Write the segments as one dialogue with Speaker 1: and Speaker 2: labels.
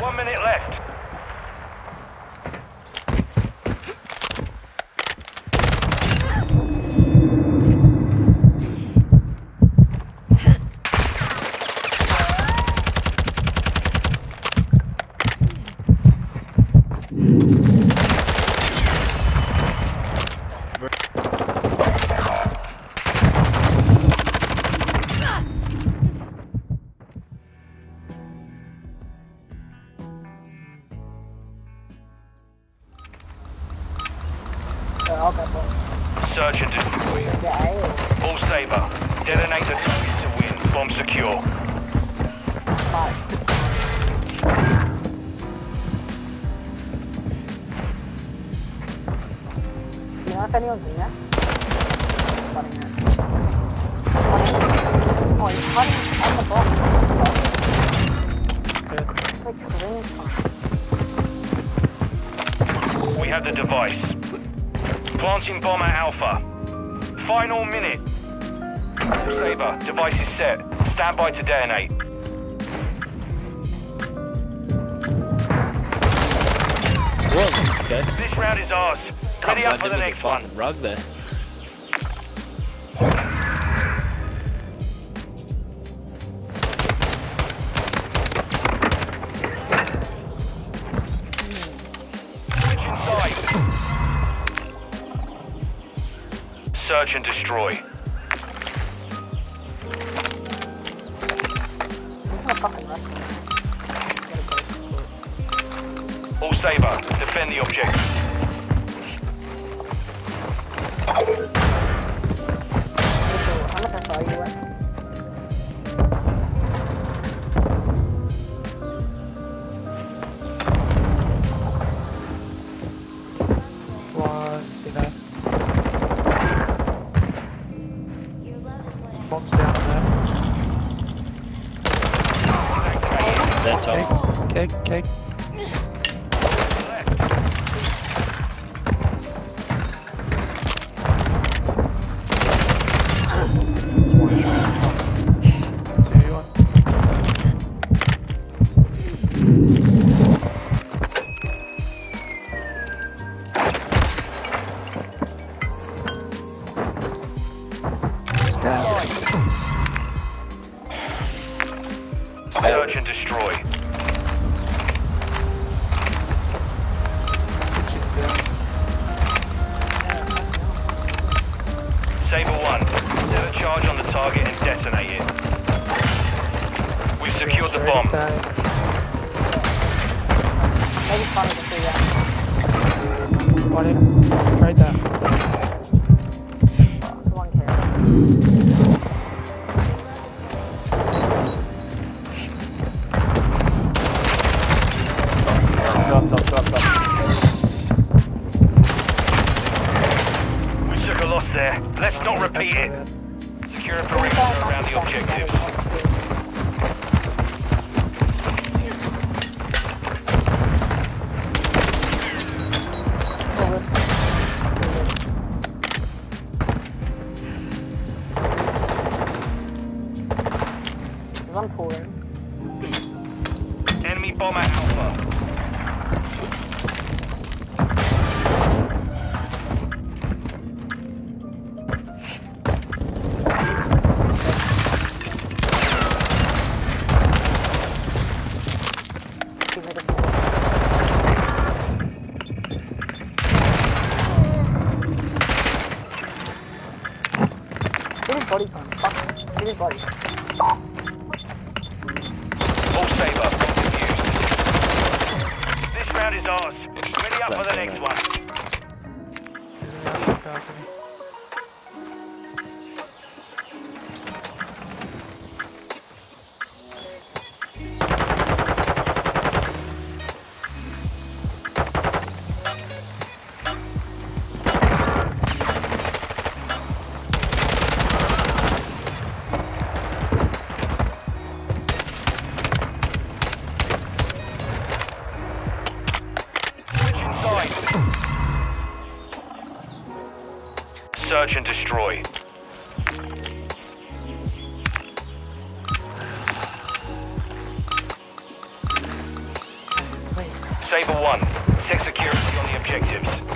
Speaker 1: One minute left. Search and destroy. All Saber. Detonate the target to win. Bomb secure.
Speaker 2: If anyone's in there? Oh, he's cutting on the box. Like clean fast.
Speaker 1: We have the device. Planting bomber Alpha. Final minute. Saber, device is set. Stand by to detonate.
Speaker 3: Whoa, okay.
Speaker 1: This round is ours. Ready up for the next one.
Speaker 3: rug there.
Speaker 1: Search and destroy. All Saber, defend the objective.
Speaker 3: That's all.
Speaker 4: Cake, cake, cake.
Speaker 1: Bomb.
Speaker 2: Maybe funny to see that.
Speaker 4: There.
Speaker 2: One cares.
Speaker 4: Drop,
Speaker 1: there. Let's not repeat it.
Speaker 2: On pooling.
Speaker 1: Enemy bomber Alpha.
Speaker 2: He's like a See his body come. Fuck. See his body.
Speaker 1: All Saber, bomb round is ours. Ready up for the next one. Search and destroy. Saber 1. Set security on the objectives.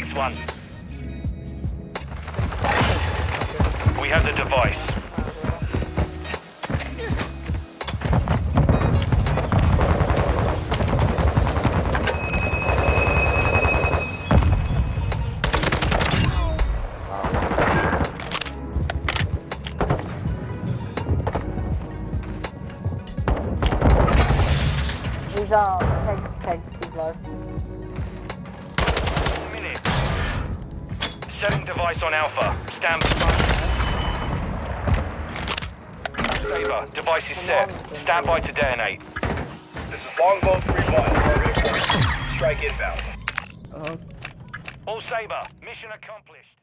Speaker 1: Next one. We have the device.
Speaker 2: Kegs, kegs, he's low.
Speaker 1: Setting device on Alpha. Stand Saber, device is set. Stand by to detonate.
Speaker 5: This is Longbow 3-1. Target acquired. Strike inbound.
Speaker 4: Uh,
Speaker 1: All Saber, mission accomplished.